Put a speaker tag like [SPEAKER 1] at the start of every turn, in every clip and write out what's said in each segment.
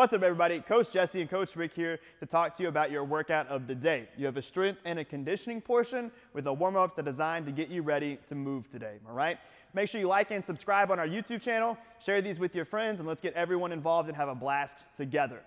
[SPEAKER 1] What's up, everybody? Coach Jesse and Coach Rick here to talk to you about your workout of the day. You have a strength and a conditioning portion with a warm up that's designed to get you ready to move today, all right? Make sure you like and subscribe on our YouTube channel, share these with your friends, and let's get everyone involved and have a blast together.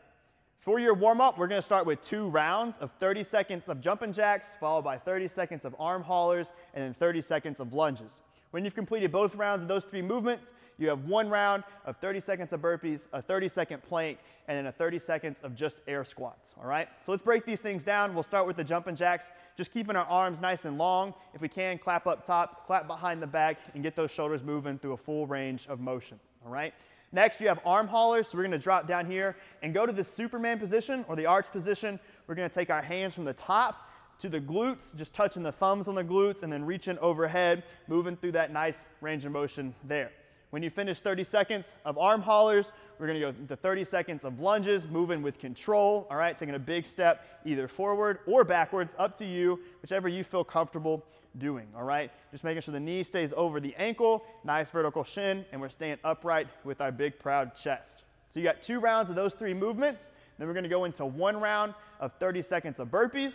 [SPEAKER 1] For your warm up, we're gonna start with two rounds of 30 seconds of jumping jacks, followed by 30 seconds of arm haulers, and then 30 seconds of lunges. When you've completed both rounds of those three movements, you have one round of 30 seconds of burpees, a 30 second plank, and then a 30 seconds of just air squats, all right? So let's break these things down. We'll start with the jumping jacks, just keeping our arms nice and long. If we can, clap up top, clap behind the back, and get those shoulders moving through a full range of motion, all right? Next, you have arm haulers. So we're gonna drop down here and go to the Superman position or the arch position. We're gonna take our hands from the top to the glutes, just touching the thumbs on the glutes and then reaching overhead, moving through that nice range of motion there. When you finish 30 seconds of arm haulers, we're gonna go into 30 seconds of lunges, moving with control, all right, taking a big step either forward or backwards, up to you, whichever you feel comfortable doing, all right? Just making sure the knee stays over the ankle, nice vertical shin, and we're staying upright with our big proud chest. So you got two rounds of those three movements, then we're gonna go into one round of 30 seconds of burpees,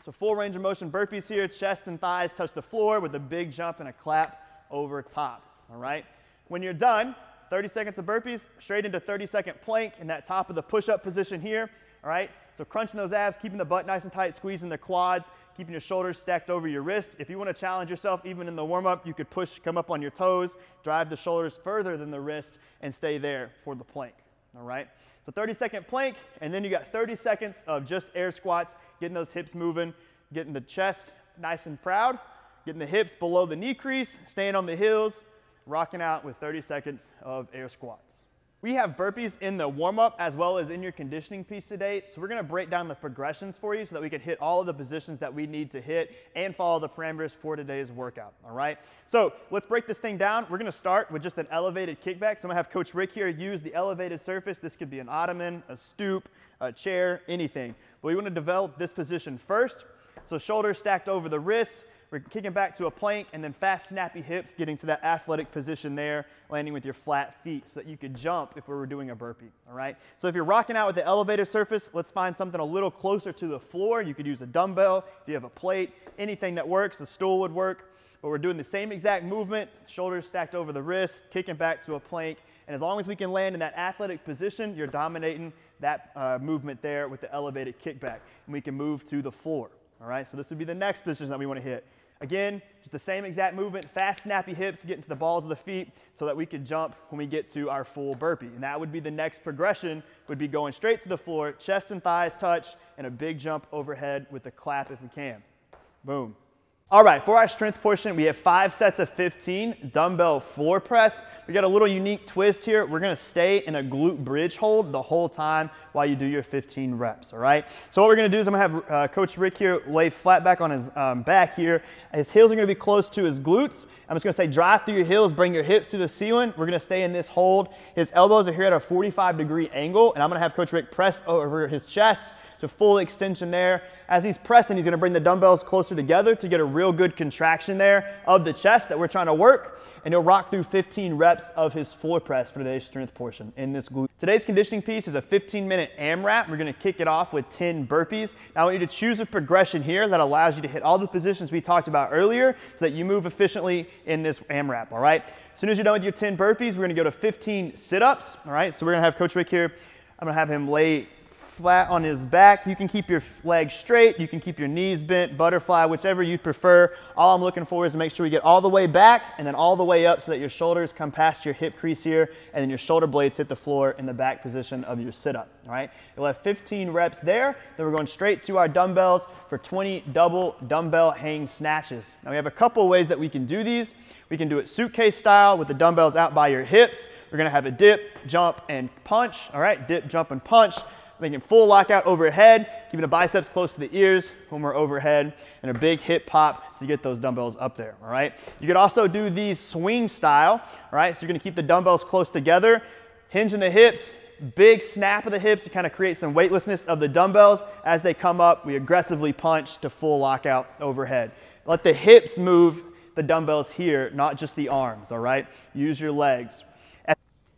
[SPEAKER 1] so full range of motion burpees here, chest and thighs touch the floor with a big jump and a clap over top, all right? When you're done, 30 seconds of burpees, straight into 30 second plank in that top of the push-up position here, all right? So crunching those abs, keeping the butt nice and tight, squeezing the quads, keeping your shoulders stacked over your wrist. If you want to challenge yourself, even in the warm-up, you could push, come up on your toes, drive the shoulders further than the wrist, and stay there for the plank, all right? So 30 second plank, and then you got 30 seconds of just air squats, getting those hips moving, getting the chest nice and proud, getting the hips below the knee crease, staying on the heels, rocking out with 30 seconds of air squats. We have burpees in the warm up as well as in your conditioning piece today. So we're gonna break down the progressions for you so that we can hit all of the positions that we need to hit and follow the parameters for today's workout, all right? So let's break this thing down. We're gonna start with just an elevated kickback. So I'm gonna have Coach Rick here use the elevated surface. This could be an ottoman, a stoop, a chair, anything. But we wanna develop this position first. So shoulders stacked over the wrist, we're kicking back to a plank and then fast, snappy hips, getting to that athletic position there, landing with your flat feet so that you could jump if we were doing a burpee, all right? So if you're rocking out with the elevator surface, let's find something a little closer to the floor. You could use a dumbbell, if you have a plate, anything that works, a stool would work. But we're doing the same exact movement, shoulders stacked over the wrist, kicking back to a plank. And as long as we can land in that athletic position, you're dominating that uh, movement there with the elevated kickback. And we can move to the floor. All right, so this would be the next position that we want to hit. Again, just the same exact movement, fast, snappy hips, to the balls of the feet so that we could jump when we get to our full burpee. And that would be the next progression, would be going straight to the floor, chest and thighs touch, and a big jump overhead with a clap if we can. Boom. All right, for our strength portion, we have five sets of 15 dumbbell floor press. We got a little unique twist here. We're gonna stay in a glute bridge hold the whole time while you do your 15 reps, all right? So what we're gonna do is I'm gonna have uh, Coach Rick here lay flat back on his um, back here. His heels are gonna be close to his glutes. I'm just gonna say drive through your heels, bring your hips to the ceiling. We're gonna stay in this hold. His elbows are here at a 45 degree angle, and I'm gonna have Coach Rick press over his chest to full extension there. As he's pressing, he's gonna bring the dumbbells closer together to get a real good contraction there of the chest that we're trying to work. And he'll rock through 15 reps of his floor press for today's strength portion in this glute. Today's conditioning piece is a 15 minute AMRAP. We're gonna kick it off with 10 burpees. Now I want you to choose a progression here that allows you to hit all the positions we talked about earlier so that you move efficiently in this AMRAP, all right? As soon as you're done with your 10 burpees, we're gonna go to 15 sit-ups, all right? So we're gonna have Coach Rick here. I'm gonna have him lay flat on his back. You can keep your legs straight. You can keep your knees bent, butterfly, whichever you prefer. All I'm looking for is to make sure we get all the way back and then all the way up so that your shoulders come past your hip crease here and then your shoulder blades hit the floor in the back position of your sit-up, all right? You'll have 15 reps there. Then we're going straight to our dumbbells for 20 double dumbbell hang snatches. Now we have a couple ways that we can do these. We can do it suitcase style with the dumbbells out by your hips. We're gonna have a dip, jump, and punch, all right? Dip, jump, and punch making full lockout overhead, keeping the biceps close to the ears when we're overhead, and a big hip pop to get those dumbbells up there, all right? You could also do these swing style, all right? So you're gonna keep the dumbbells close together, hinging the hips, big snap of the hips to kind of create some weightlessness of the dumbbells. As they come up, we aggressively punch to full lockout overhead. Let the hips move the dumbbells here, not just the arms, all right? Use your legs.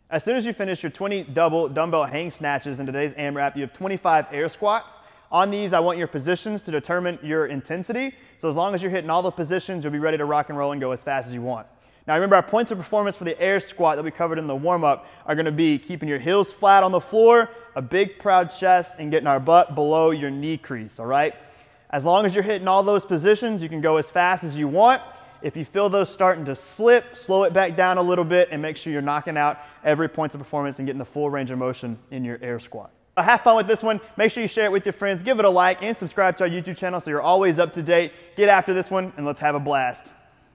[SPEAKER 1] As soon as you finish your 20 double dumbbell hang snatches in today's AMRAP, you have 25 air squats. On these, I want your positions to determine your intensity. So as long as you're hitting all the positions, you'll be ready to rock and roll and go as fast as you want. Now remember our points of performance for the air squat that we covered in the warm-up are gonna be keeping your heels flat on the floor, a big proud chest, and getting our butt below your knee crease, all right? As long as you're hitting all those positions, you can go as fast as you want. If you feel those starting to slip, slow it back down a little bit and make sure you're knocking out every point of performance and getting the full range of motion in your air squat. Uh, have fun with this one. Make sure you share it with your friends, give it a like, and subscribe to our YouTube channel so you're always up to date. Get after this one, and let's have a blast.